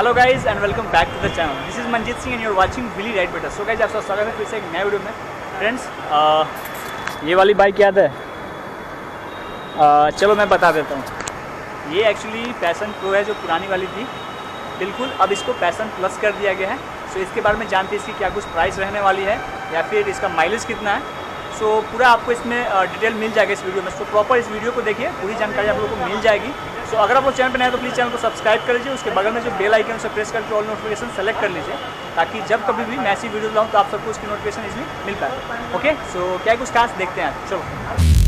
Hello guys and welcome back to the channel this is Manjeet Singh and you are watching Willy right better so guys आपका स्वागत है फिर से एक नए वीडियो में. फ्रेंड्स ये वाली बाइक याद है? uh, चलो मैं बता देता हूँ. ये एक्चुअली पैसन प्रो है जो पुरानी वाली थी. बिल्कुल अब इसको पैसन प्लस कर दिया गया है. सो so, इसके बारे में जानते हैं इसकी क्या कुछ प्राइस रहने वाली है या फिर इसका माइलेज कितना है. सो so, पूरा आपको इसमें डिटेल मिल जाएगा इस वीडियो में. सो so, प्रॉपर इस वीडियो को देखिए पूरी जानकारी आप लोगों को मिल जाएगी. सो अगर आप लोग चैनल पर नए तो प्लीज़ चैनल को सब्सक्राइब कर लीजिए, उसके बगल में जो बेल आइकन उसे प्रेस करके ऑल नोटिफिकेशन सेलेक्ट कर लीजिए, ताकि जब कभी भी मैं ऐसी वीडियो लाऊँ तो आप सबको उसकी नोटिफिकेशन इजली मिल पाए। ओके सो क्या कुछ खास? देखते हैं चलो।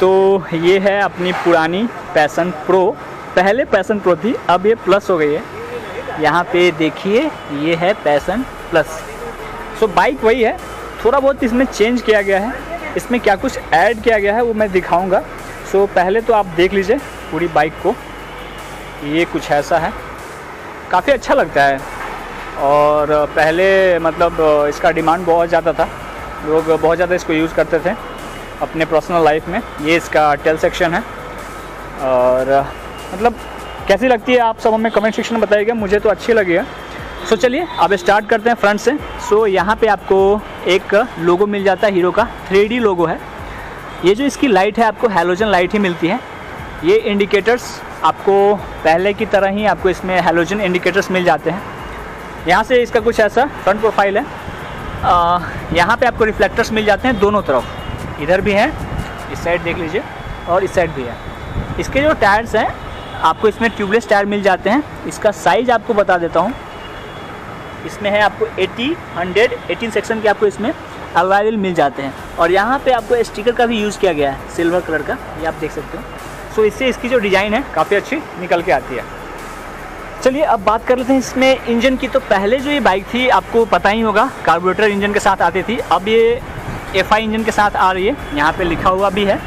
तो ये है अपनी पुरानी पैसन प्रो पहले पैसन प्रो थी, अब ये प्लस हो गई है। यहाँ पे देखिए, ये है पैसन प्लस सो बाइक वही है। थोड़ा बहुत इसमें चेंज किया गया है। इसमें क्या कुछ ऐड किया गया है, वो मैं दिखाऊँगा। सो पहले तो आप देख लीजिए पूरी बाइक को। ये कुछ ऐसा है। काफ़ी अच्छा लगता है। और पहले मतलब इसका डिमांड बहुत ज़्यादा था। लोग बहुत ज़्यादा इसको यूज़ करते थे। अपने पर्सनल लाइफ में। ये इसका टेल सेक्शन है। और मतलब कैसी लगती है आप सब हमें कमेंट सेक्शन में बताइएगा। मुझे तो अच्छी लगी है। सो चलिए, अब स्टार्ट करते हैं फ्रंट से। सो यहाँ पे आपको एक लोगो मिल जाता है हीरो का। थ्री लोगो है। ये जो इसकी लाइट है, आपको हेलोजन लाइट ही मिलती है। ये इंडिकेटर्स आपको पहले की तरह ही आपको इसमें हेलोजन इंडिकेटर्स मिल जाते हैं। यहाँ से इसका कुछ ऐसा फ्रंट प्रोफ़ाइल है। यहाँ पे आपको रिफ्लेक्टर्स मिल जाते हैं दोनों तरफ़। इधर भी हैं, इस साइड देख लीजिए, और इस साइड भी है। इसके जो टायर्स हैं, आपको इसमें ट्यूबलेस टायर मिल जाते हैं। इसका साइज़ आपको बता देता हूँ। इसमें है आपको 80 100 18 सेक्शन के आपको इसमें अवेलेबल मिल जाते हैं। और यहाँ पे आपको स्टिकर का भी यूज़ किया गया है सिल्वर कलर का, ये आप देख सकते हो। सो इससे इसकी जो डिज़ाइन है, काफ़ी अच्छी निकल के आती है। चलिए, अब बात कर लेते हैं इसमें इंजन की। तो पहले जो ये बाइक थी, आपको पता ही होगा कार्बोरेटर इंजन के साथ आती थी। अब ये एफआई इंजन के साथ आ रही है। यहाँ पे लिखा हुआ भी है।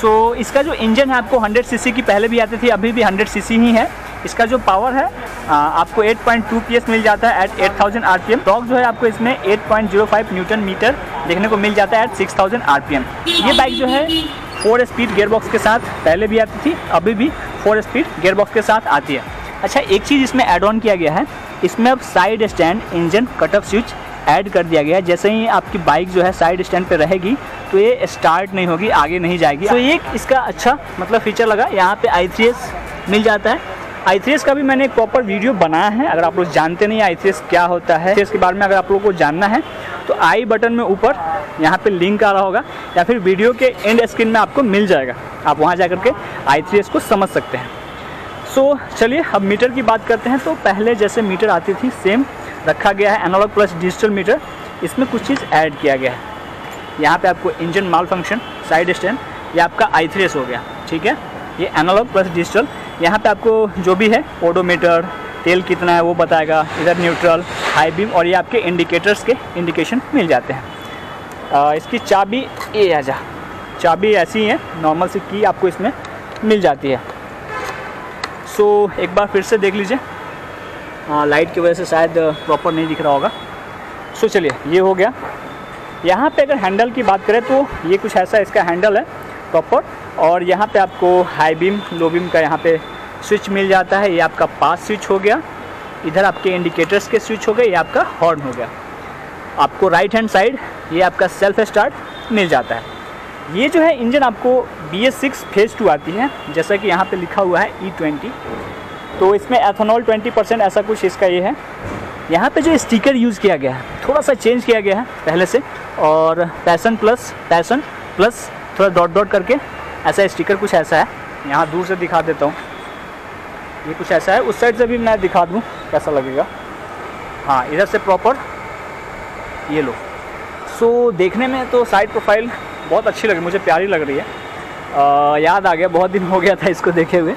सो so, इसका जो इंजन है आपको 100 सीसी की पहले भी आती थी अभी भी 100 सीसी ही है। इसका जो पावर है आ, आपको 8.2 पीएस मिल जाता है एट 8000 आरपीएम टॉक जो है आपको इसमें 8.05 न्यूटन मीटर देखने को मिल जाता है एट 6000 आरपीएम ये बाइक जो है फोर स्पीड गेयरबॉक्स के साथ पहले भी आती थी अभी भी फोर स्पीड गेयरबॉक्स के साथ आती है। अच्छा एक चीज़ इसमें एड ऑन किया गया है। इसमें अब side stand engine cutoff switch add कर दिया गया है। जैसे ही आपकी बाइक जो है साइड स्टैंड पे रहेगी तो ये स्टार्ट नहीं होगी आगे नहीं जाएगी। तो एक इसका अच्छा मतलब फीचर लगा। यहाँ पे आई मिल जाता है। आई का भी मैंने एक प्रॉपर वीडियो बनाया है। अगर आप लोग जानते नहीं आई क्या होता है इसके बारे में अगर आप लोगों को जानना है तो आई बटन में ऊपर यहाँ पे लिंक आ रहा होगा या फिर वीडियो के एंड स्क्रीन में आपको मिल जाएगा। आप वहाँ जा करके आई को समझ सकते हैं। सो so, चलिए अब मीटर की बात करते हैं। तो पहले जैसे मीटर आती थी सेम रखा गया है एनालॉग प्लस डिजिटल मीटर इसमें कुछ चीज़ ऐड किया गया है। यहाँ पे आपको engine malfunction side stand ये आपका आई हो गया ठीक है? ये एनालॉग प्लस डिजिटल यहाँ पे आपको जो भी है ओडोमीटर तेल कितना है वो बताएगा इधर न्यूट्रल हाई बीम और ये आपके इंडिकेटर्स के इंडिकेशन मिल जाते हैं। आ, इसकी चाबी ए आ जा चाबी ऐसी है नॉर्मल सी की आपको इसमें मिल जाती है। सो एक बार फिर से देख लीजिए। लाइट की वजह से शायद प्रॉपर नहीं दिख रहा होगा। सो चलिए, ये हो गया। यहाँ पे अगर हैंडल की बात करें तो ये कुछ ऐसा इसका हैंडल है प्रॉपर और यहाँ पे आपको हाई बीम लो बीम का यहाँ पे स्विच मिल जाता है। ये आपका पास स्विच हो गया। इधर आपके इंडिकेटर्स के स्विच हो गए, ये आपका हॉर्न हो गया। आपको राइट हैंड साइड ये आपका सेल्फ स्टार्ट मिल जाता है। ये जो है इंजन आपको B S six phase two आती है। जैसा कि यहाँ पे लिखा हुआ है ई e ट्वेंटी तो इसमें एथेनॉल 20 परसेंट ऐसा कुछ इसका ये है। यहाँ पे जो स्टिकर यूज़ किया गया है थोड़ा सा चेंज किया गया है पहले से और पैसन प्लस पैसन प्लस थोड़ा डॉट डॉट करके ऐसा स्टिकर कुछ ऐसा है। यहाँ दूर से दिखा देता हूँ। ये कुछ ऐसा है उस साइड से भी मैं दिखा दूँ कैसा लगेगा। हाँ इधर से प्रॉपर ये लो। सो देखने में तो साइड प्रोफ़ाइल बहुत अच्छी लग रही मुझे प्यारी लग रही है। आ, याद आ गया बहुत दिन हो गया था इसको देखे हुए।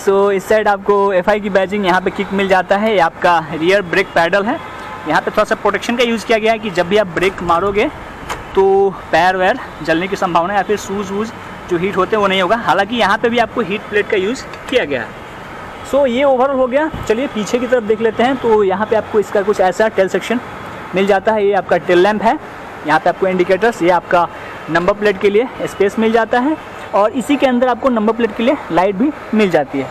सो so, इस साइड आपको एफआई की बैजिंग यहाँ पे किक मिल जाता है। ये आपका रियर ब्रेक पैडल है। यहाँ पे थोड़ा सा प्रोटेक्शन का यूज़ किया गया है कि जब भी आप ब्रेक मारोगे तो पैर वैर जलने की संभावना या फिर शूज़ वूज़ जो हीट होते हैं वो नहीं होगा। हालाँकि यहाँ पे भी आपको हीट प्लेट का यूज़ किया गया है। सो so, ये ओवरऑल हो गया। चलिए पीछे की तरफ़ देख लेते हैं। तो यहाँ पर आपको इसका कुछ ऐसा टेल सेक्शन मिल जाता है। ये आपका टेल लैम्प है। यहाँ पे आपको इंडिकेटर्स ये आपका नंबर प्लेट के लिए स्पेस मिल जाता है। और इसी के अंदर आपको नंबर प्लेट के लिए लाइट भी मिल जाती है।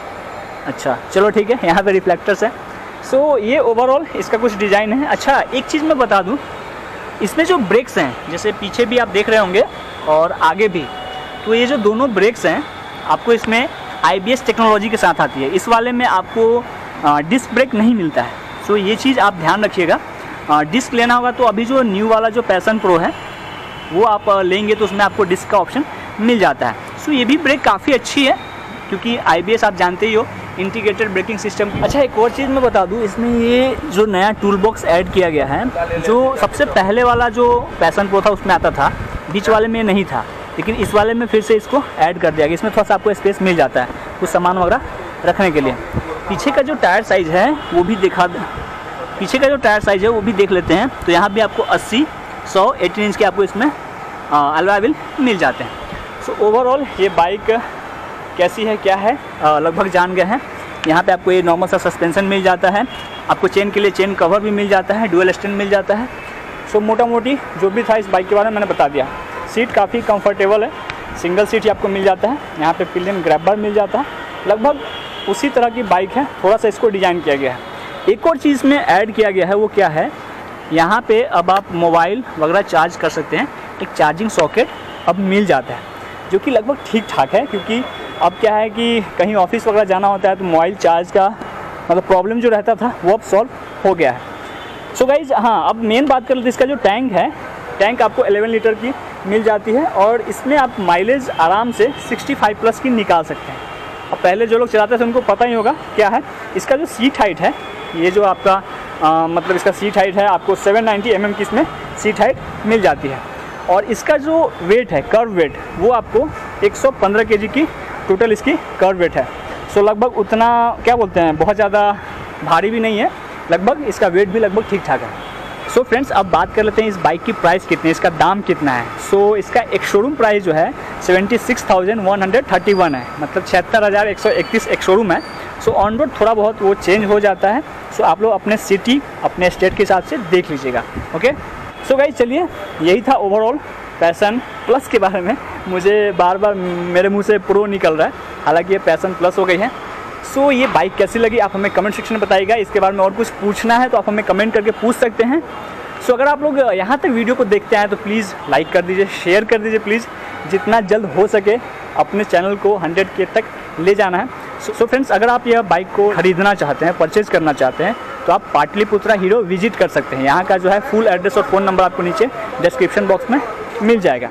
अच्छा चलो ठीक है यहाँ पे रिफ्लेक्टर्स है। सो so, ये ओवरऑल इसका कुछ डिज़ाइन है। अच्छा एक चीज़ मैं बता दूँ इसमें जो ब्रेक्स हैं जैसे पीछे भी आप देख रहे होंगे और आगे भी तो ये जो दोनों ब्रेक्स हैं आपको इसमें आईबीएस टेक्नोलॉजी के साथ आती है। इस वाले में आपको डिस्क ब्रेक नहीं मिलता है। सो so, ये चीज़ आप ध्यान रखिएगा। डिस्क लेना होगा तो अभी जो न्यू वाला जो पैसन प्रो है वो आप लेंगे तो उसमें आपको डिस्क का ऑप्शन मिल जाता है। सो ये भी ब्रेक काफ़ी अच्छी है क्योंकि आईबीएस आप जानते ही हो इंटीग्रेटेड ब्रेकिंग सिस्टम अच्छा एक और चीज़ मैं बता दूँ इसमें ये जो नया टूल बॉक्स ऐड किया गया है जो सबसे पहले वाला जो पैसन प्रो था उसमें आता था बीच वाले में नहीं था लेकिन इस वाले में फिर से इसको ऐड कर दिया गया। इसमें थोड़ा सा आपको स्पेस मिल जाता है कुछ सामान वगैरह रखने के लिए। पीछे का जो टायर साइज़ है वो भी दिखा पीछे का जो टायर साइज़ है वो भी देख लेते हैं। तो यहाँ भी आपको 80, 100, 18 इंच के आपको इसमें अलवाइबल मिल जाते हैं। सो so, ओवरऑल ये बाइक कैसी है क्या है? लगभग जान गए हैं। यहाँ पे आपको ये नॉर्मल सा सस्पेंसन मिल जाता है। आपको चेन के लिए चेन कवर भी मिल जाता है डुअल स्टैंड मिल जाता है। सो so, मोटा मोटी जो भी था इस बाइक के बारे में मैंने बता दिया। सीट काफ़ी कंफर्टेबल है। सिंगल सीट ही आपको मिल जाता है। यहाँ पे पिलियन ग्रैबर मिल जाता है। लगभग उसी तरह की बाइक है। थोड़ा सा इसको डिज़ाइन किया गया है। एक और चीज़ में ऐड किया गया है वो क्या है? यहाँ पे अब आप मोबाइल वगैरह चार्ज कर सकते हैं। एक चार्जिंग सॉकेट अब मिल जाता है। जो कि लगभग ठीक ठाक है क्योंकि अब क्या है कि कहीं ऑफ़िस वगैरह जाना होता है तो मोबाइल चार्ज का मतलब प्रॉब्लम जो रहता था वो अब सॉल्व हो गया है। सो so गाइज़ हाँ अब मेन बात कर लेते इसका जो टैंक है टैंक आपको 11 लीटर की मिल जाती है और इसमें आप माइलेज आराम से 65 प्लस की निकाल सकते हैं। अब पहले जो लोग चलाते थे उनको पता ही होगा क्या है। इसका जो सीट हाइट है ये जो आपका आ, मतलब इसका सीट हाइट है आपको 790 नाइन्टी mm की इसमें सीट हाइट मिल जाती है। और इसका जो वेट है कर्व वेट वो आपको 115 केजी की टोटल इसकी कर्व वेट है। सो लगभग उतना क्या बोलते हैं बहुत ज़्यादा भारी भी नहीं है लगभग इसका वेट भी लगभग ठीक ठाक है। सो so फ्रेंड्स अब बात कर लेते हैं इस बाइक की प्राइस कितनी है इसका दाम कितना है। सो so, इसका एक शोरूम प्राइस जो है seventy six thousand one hundred thirty one है। मतलब छिहत्तर हज़ार एक सौ इकतीस एक शोरूम है। सो ऑन रोड थोड़ा बहुत वो चेंज हो जाता है। सो so, आप लोग अपने सिटी अपने स्टेट के हिसाब से देख लीजिएगा। ओके सो गाइज़ चलिए यही था ओवरऑल पैसन प्लस के बारे में। मुझे बार बार मेरे मुँह से प्रो निकल रहा है। हालाँकि ये पैसन प्लस हो गई है। सो so, ये बाइक कैसी लगी आप हमें कमेंट सेक्शन में बताइएगा। इसके बारे में और कुछ पूछना है तो आप हमें कमेंट करके पूछ सकते हैं। सो so, अगर आप लोग यहाँ तक वीडियो को देखते हैं तो प्लीज़ लाइक कर दीजिए शेयर कर दीजिए प्लीज़ जितना जल्द हो सके अपने चैनल को 100 के तक ले जाना है। सो so, फ्रेंड्स so अगर आप यह बाइक को खरीदना चाहते हैं परचेज़ करना चाहते हैं तो आप पाटलिपुत्रा हीरो विज़िट कर सकते हैं। यहाँ का जो है फुल एड्रेस और फ़ोन नंबर आपको नीचे डिस्क्रिप्शन बॉक्स में मिल जाएगा।